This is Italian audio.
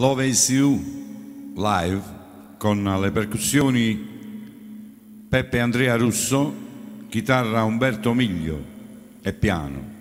Love Is You live con le percussioni Peppe Andrea Russo, chitarra Umberto Miglio e piano.